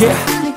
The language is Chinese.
Yeah.